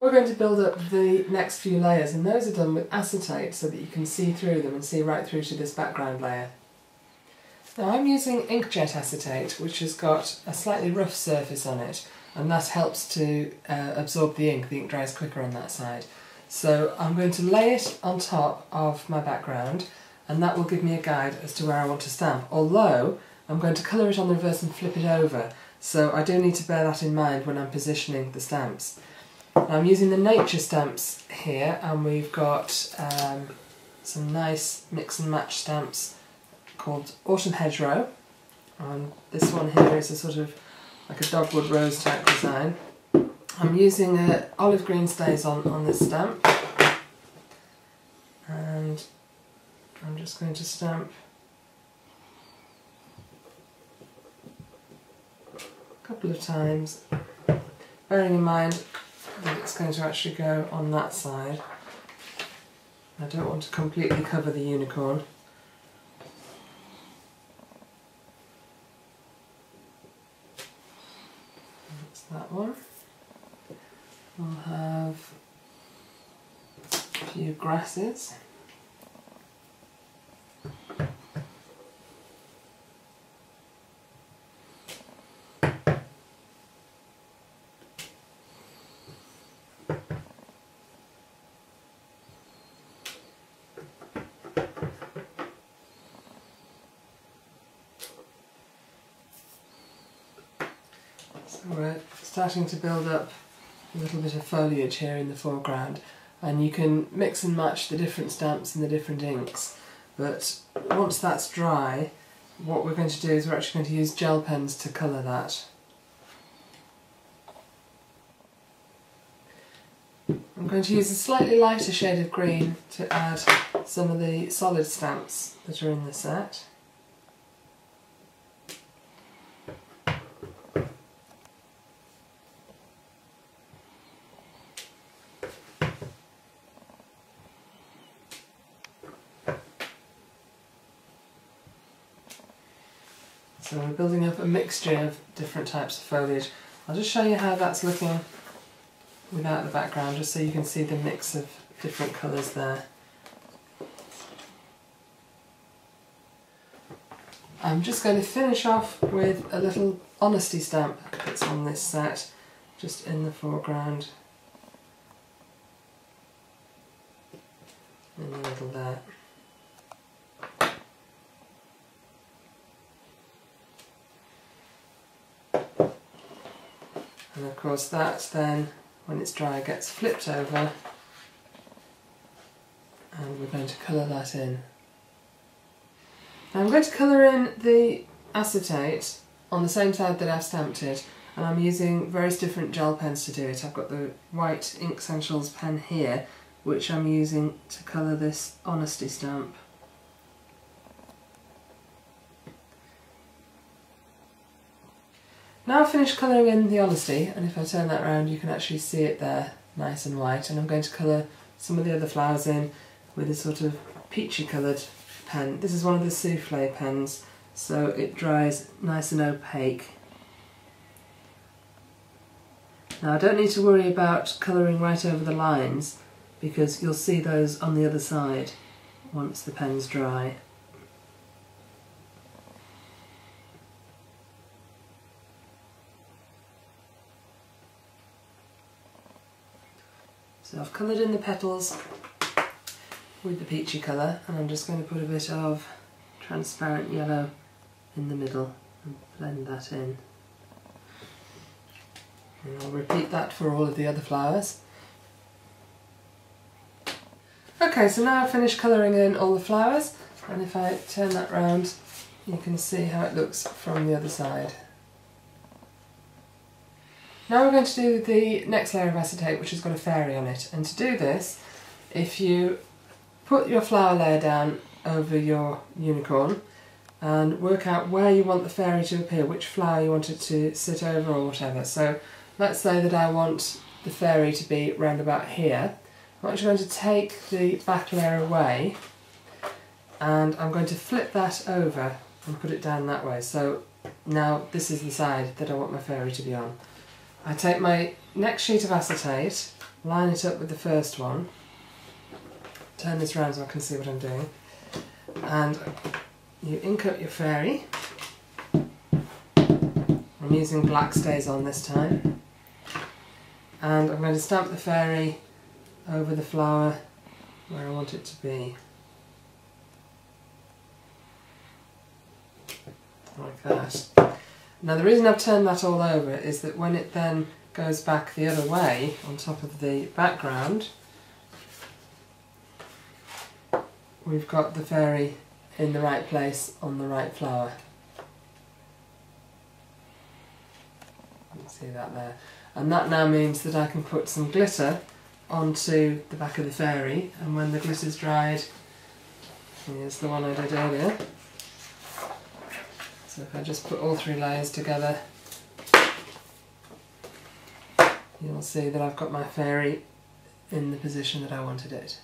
We're going to build up the next few layers and those are done with acetate so that you can see through them and see right through to this background layer. Now I'm using inkjet acetate which has got a slightly rough surface on it and that helps to uh, absorb the ink, the ink dries quicker on that side. So I'm going to lay it on top of my background and that will give me a guide as to where I want to stamp. Although I'm going to colour it on the reverse and flip it over so I do need to bear that in mind when I'm positioning the stamps. I'm using the nature stamps here and we've got um, some nice mix and match stamps called Autumn Hedgerow and this one here is a sort of like a dogwood rose type design. I'm using a olive green StazOn, on this stamp and I'm just going to stamp a couple of times bearing in mind that it's going to actually go on that side. I don't want to completely cover the unicorn. That's that one. We'll have a few grasses. We're starting to build up a little bit of foliage here in the foreground and you can mix and match the different stamps and the different inks but once that's dry what we're going to do is we're actually going to use gel pens to colour that. I'm going to use a slightly lighter shade of green to add some of the solid stamps that are in the set. So we're building up a mixture of different types of foliage. I'll just show you how that's looking without the background, just so you can see the mix of different colours there. I'm just going to finish off with a little honesty stamp that's on this set, just in the foreground. In the middle there. And of course that then when it's dry gets flipped over and we're going to colour that in. Now I'm going to colour in the acetate on the same side that I've stamped it and I'm using various different gel pens to do it. I've got the white Inkssentials pen here which I'm using to colour this Honesty stamp. Now I've finished colouring in the honesty, and if I turn that around you can actually see it there, nice and white, and I'm going to colour some of the other flowers in with a sort of peachy coloured pen. This is one of the souffle pens, so it dries nice and opaque. Now I don't need to worry about colouring right over the lines, because you'll see those on the other side once the pen's dry. So I've coloured in the petals with the peachy colour and I'm just going to put a bit of transparent yellow in the middle and blend that in. And I'll repeat that for all of the other flowers. Okay, so now I've finished colouring in all the flowers and if I turn that round you can see how it looks from the other side. Now we're going to do the next layer of acetate which has got a fairy on it and to do this if you put your flower layer down over your unicorn and work out where you want the fairy to appear, which flower you want it to sit over or whatever. So let's say that I want the fairy to be round about here. I'm actually going to take the back layer away and I'm going to flip that over and put it down that way. So now this is the side that I want my fairy to be on. I take my next sheet of acetate, line it up with the first one, turn this around so I can see what I'm doing, and you ink up your fairy. I'm using black StazOn this time. And I'm going to stamp the fairy over the flower where I want it to be. Like that. Now the reason I've turned that all over is that when it then goes back the other way on top of the background, we've got the fairy in the right place on the right flower. You can see that there. And that now means that I can put some glitter onto the back of the fairy and when the glitter's dried, here's the one I did earlier. So if I just put all three layers together, you'll see that I've got my fairy in the position that I wanted it.